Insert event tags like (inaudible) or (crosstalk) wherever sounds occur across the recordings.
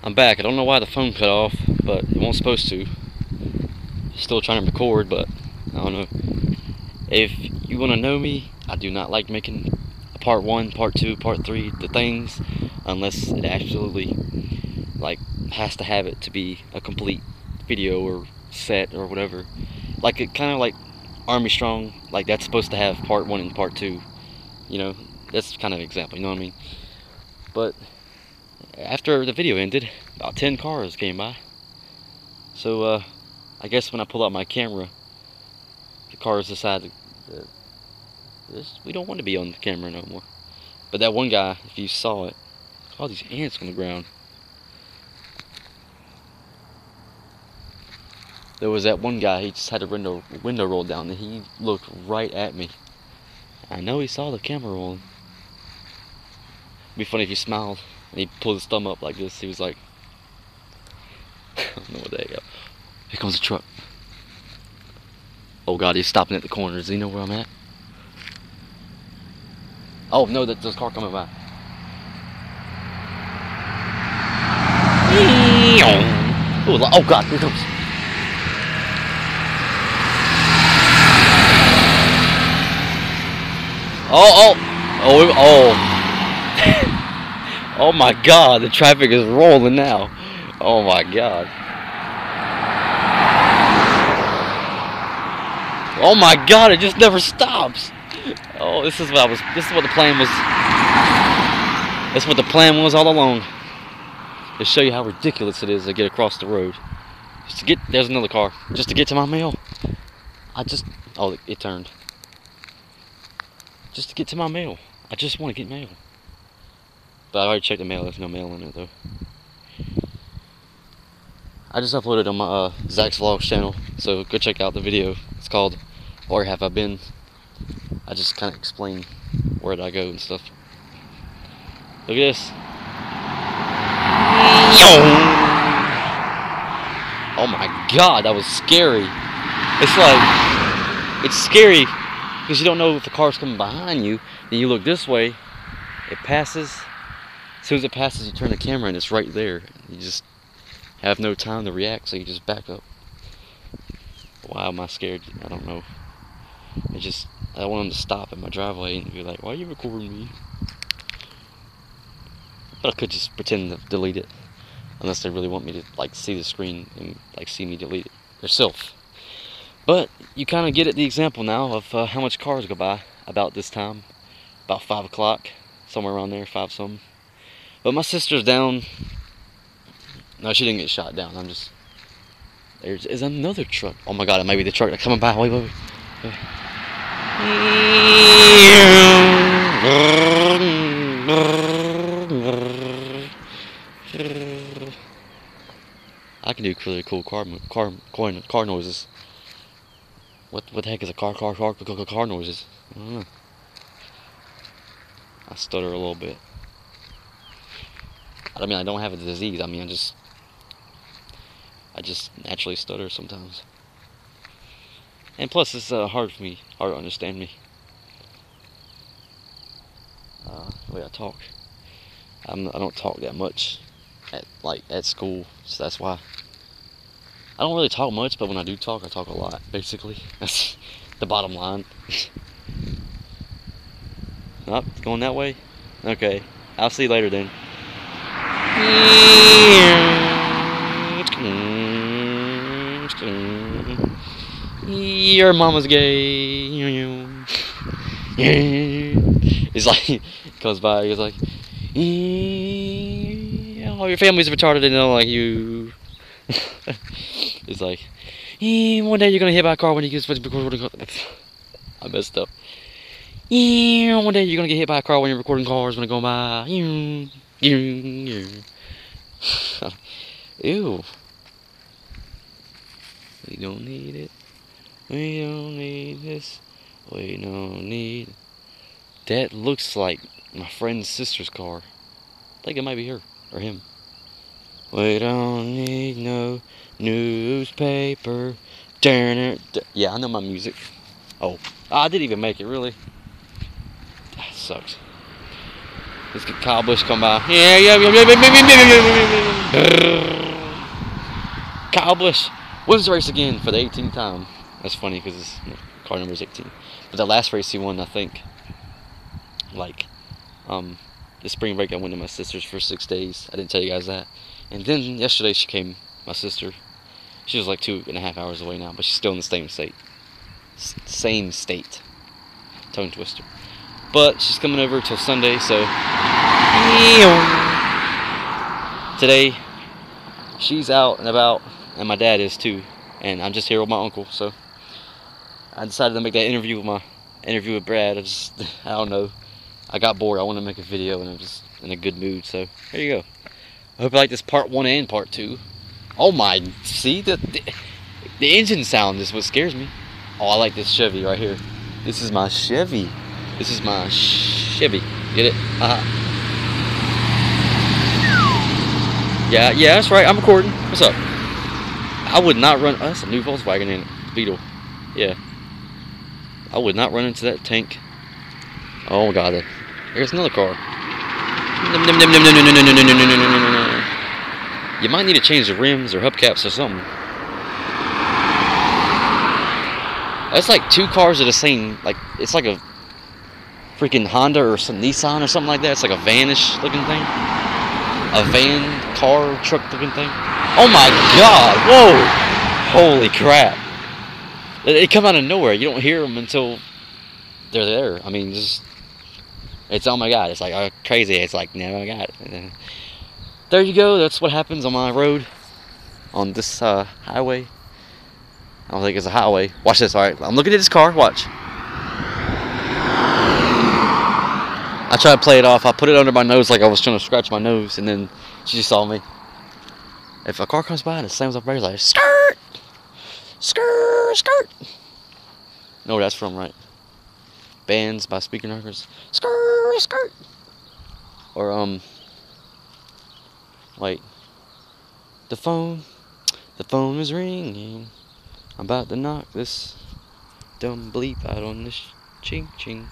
I'm back. I don't know why the phone cut off, but it wasn't supposed to. Still trying to record, but I don't know. If you want to know me, I do not like making a part one, part two, part three, the things, unless it actually like has to have it to be a complete video or set or whatever. Like it kind of like Army Strong, like that's supposed to have part one and part two. You know, that's kind of an example. You know what I mean? But after the video ended, about 10 cars came by. So, uh, I guess when I pull out my camera, the cars decided that this, we don't want to be on the camera no more. But that one guy, if you saw it, all these ants on the ground. There was that one guy, he just had a window, window rolled down, and he looked right at me. I know he saw the camera rolling. It'd be funny if he smiled. And he pulled his thumb up like this. He was like, I don't know what that is. Here comes a truck. Oh God, he's stopping at the corner. Does he know where I'm at? Oh no, that there's a car coming by. Oh, oh God, here comes. Oh, oh, oh, oh. (laughs) Oh my god, the traffic is rolling now. Oh my god. Oh my god, it just never stops. Oh, this is what I was this is what the plan was. That's what the plan was all along. To show you how ridiculous it is to get across the road. Just to get there's another car. Just to get to my mail. I just oh it turned. Just to get to my mail. I just want to get mail. But I already checked the mail. There's no mail in it though. I just uploaded on my uh, Zax Vlogs channel, so go check out the video. It's called "Where Have I Been." I just kind of explain where did I go and stuff. Look at this. Oh my god, that was scary. It's like, it's scary because you don't know if the car's coming behind you. Then you look this way, it passes, as soon as it passes, you turn the camera and it's right there. You just have no time to react, so you just back up. Why am I scared? I don't know. I just, I want them to stop in my driveway and be like, why are you recording me? But I could just pretend to delete it. Unless they really want me to, like, see the screen and, like, see me delete it themselves. But you kind of get at the example now of uh, how much cars go by about this time. About 5 o'clock. Somewhere around there, 5 something. But my sister's down. No, she didn't get shot down. I'm just. There's is another truck. Oh my god, it might be the truck that's coming by. Wait, wait, wait. I can do really cool car car car, car noises. What what the heck is a car car car car, car noises? I don't know. I stutter a little bit. I mean, I don't have a disease. I mean, I just, I just naturally stutter sometimes. And plus, it's uh, hard for me, hard to understand me. Uh, the way I talk. I'm, I don't talk that much at like at school, so that's why. I don't really talk much, but when I do talk, I talk a lot. Basically, (laughs) that's the bottom line. (laughs) Up, oh, going that way. Okay, I'll see you later then. Your mama's gay. He's like, comes by, he's like, oh, your family's retarded and they don't like you. he's like, one day you're gonna hit by a car when you get recording. I messed up. One day you're gonna get hit by a car when you're recording cars when they go by. (laughs) Ew. We don't need it. We don't need this. We don't need. That looks like my friend's sister's car. I think it might be her or him. We don't need no newspaper. Yeah, I know my music. Oh, I didn't even make it really. That sucks. Let's get Kyle Busch come by. Yeah, yeah, yeah, yeah, yeah, yeah, yeah. yeah, yeah. Kyle Cowbush wins the race again for the 18th time. That's funny because his you know, car number is 18. But the last race he won, I think, like, um, the spring break I went to my sister's for six days. I didn't tell you guys that. And then yesterday she came, my sister. She was like two and a half hours away now, but she's still in the same state. S same state. Tongue twister. But she's coming over till Sunday, so Today, she's out and about, and my dad is too. And I'm just here with my uncle, so. I decided to make that interview with my interview with Brad. I just, (laughs) I don't know. I got bored. I want to make a video, and I'm just in a good mood. So here you go. I hope you like this part one and part two. Oh my! See the, the the engine sound is what scares me. Oh, I like this Chevy right here. This is my Chevy. This is my Chevy. Get it? Uh-huh. Yeah, yeah, that's right. I'm recording. What's up? I would not run. Oh, that's a new Volkswagen in. Beetle. Yeah. I would not run into that tank. Oh my god. Here's another car. You might need to change the rims or hubcaps or something. That's like two cars of the same, like, it's like a freaking Honda or some Nissan or something like that. It's like a vanish looking thing. A van, car, truck looking thing. Oh my god, whoa! Holy crap. They come out of nowhere. You don't hear them until they're there. I mean, just it's oh my god. It's like oh, crazy. It's like oh my god. There you go. That's what happens on my road, on this uh, highway. I don't think it's a highway. Watch this. All right, I'm looking at this car. Watch. I tried to play it off. I put it under my nose like I was trying to scratch my nose, and then she just saw me. If a car comes by and it slams up brakes, like skirt, skirt, skirt. Where that's from, right? Bandz by Speaker Knockerz. Skirt, skirt. Or, um, wait. The phone, the phone is ringing. I'm about to knock this dumb bleep out on this ching ching.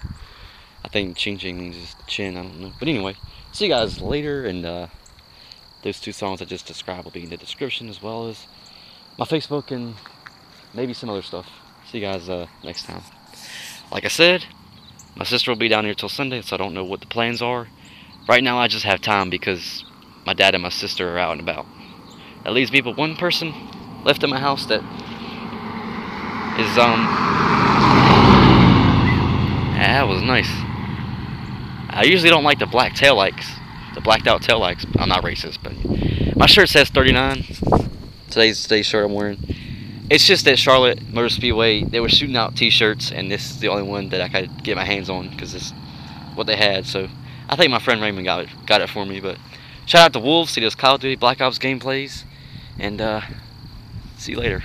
I think ching ching means chin, I don't know. But anyway, see you guys later, and uh, those two songs I just described will be in the description as well as my Facebook and maybe some other stuff. See you guys uh, next time. Like I said, my sister will be down here till Sunday, so I don't know what the plans are. Right now, I just have time because my dad and my sister are out and about. That leaves me but one person left in my house that is, um, that was nice. I usually don't like the black tail lights, the blacked out tail lights. I'm not racist, but my shirt says 39. Today's today's shirt I'm wearing. It's just that Charlotte Motor Speedway, they were shooting out t-shirts, and this is the only one that I could get my hands on because it's what they had. So I think my friend Raymond got it, got it for me. But shout out to Wolvz, he does Call of Duty Black Ops gameplays, and uh, see you later.